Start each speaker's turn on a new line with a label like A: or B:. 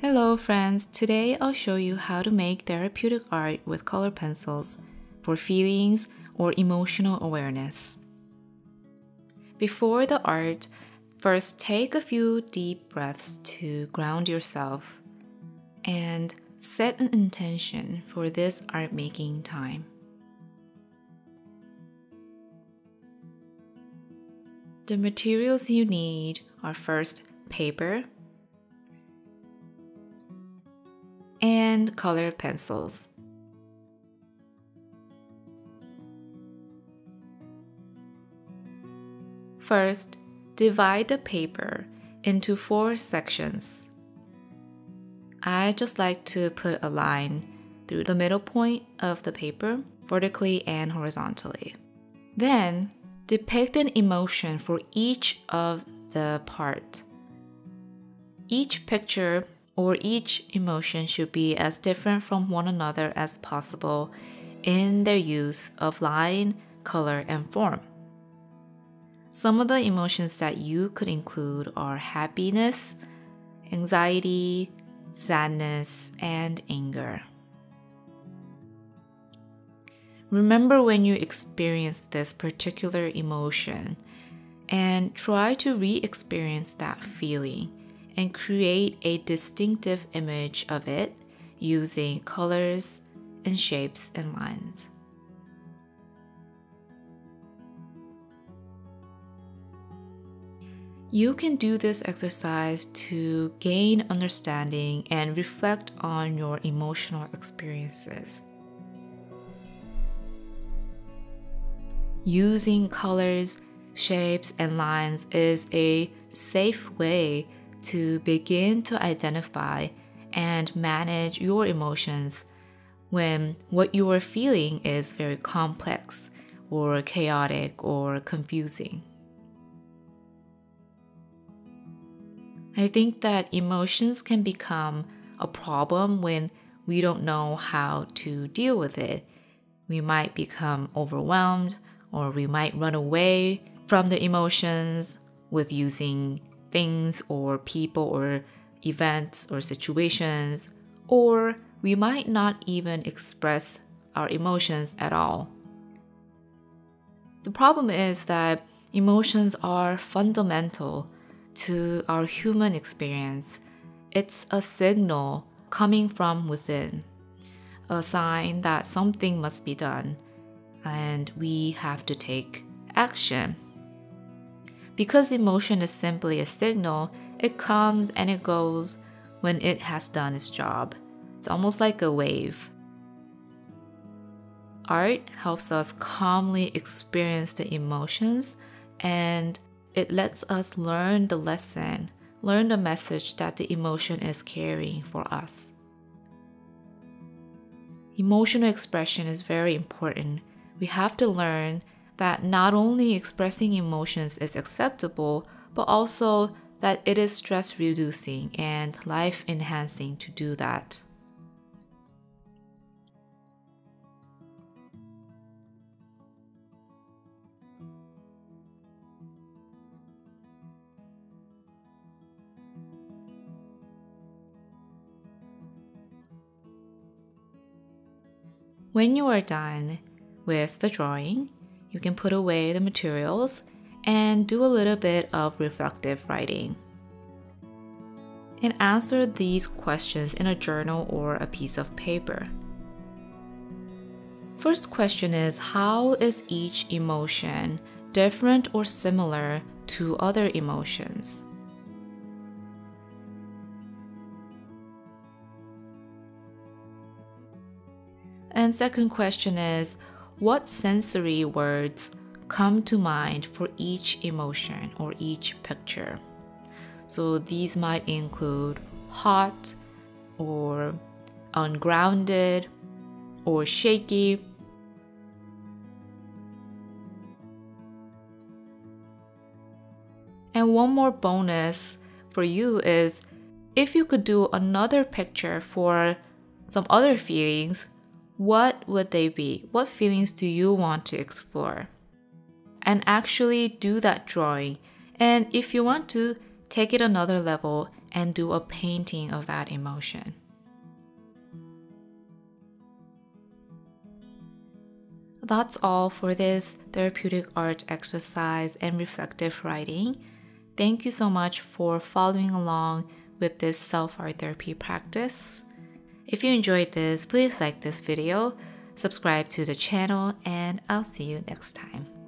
A: Hello friends, today I'll show you how to make therapeutic art with color pencils for feelings or emotional awareness. Before the art, first take a few deep breaths to ground yourself and set an intention for this art making time. The materials you need are first paper, and colored pencils. First, divide the paper into four sections. I just like to put a line through the middle point of the paper, vertically and horizontally. Then, depict an emotion for each of the part. Each picture or each emotion should be as different from one another as possible in their use of line, color, and form. Some of the emotions that you could include are happiness, anxiety, sadness, and anger. Remember when you experience this particular emotion and try to re experience that feeling and create a distinctive image of it using colors and shapes and lines. You can do this exercise to gain understanding and reflect on your emotional experiences. Using colors, shapes, and lines is a safe way to begin to identify and manage your emotions when what you are feeling is very complex or chaotic or confusing. I think that emotions can become a problem when we don't know how to deal with it. We might become overwhelmed or we might run away from the emotions with using things or people or events or situations, or we might not even express our emotions at all. The problem is that emotions are fundamental to our human experience. It's a signal coming from within, a sign that something must be done, and we have to take action. Because emotion is simply a signal, it comes and it goes when it has done its job. It's almost like a wave. Art helps us calmly experience the emotions and it lets us learn the lesson, learn the message that the emotion is carrying for us. Emotional expression is very important. We have to learn that not only expressing emotions is acceptable, but also that it is stress reducing and life enhancing to do that. When you are done with the drawing, you can put away the materials and do a little bit of reflective writing. And answer these questions in a journal or a piece of paper. First question is How is each emotion different or similar to other emotions? And second question is what sensory words come to mind for each emotion or each picture? So these might include hot or ungrounded or shaky. And one more bonus for you is if you could do another picture for some other feelings, what would they be? What feelings do you want to explore? And actually do that drawing. And if you want to, take it another level and do a painting of that emotion. That's all for this therapeutic art exercise and reflective writing. Thank you so much for following along with this self art therapy practice. If you enjoyed this, please like this video, subscribe to the channel, and I'll see you next time.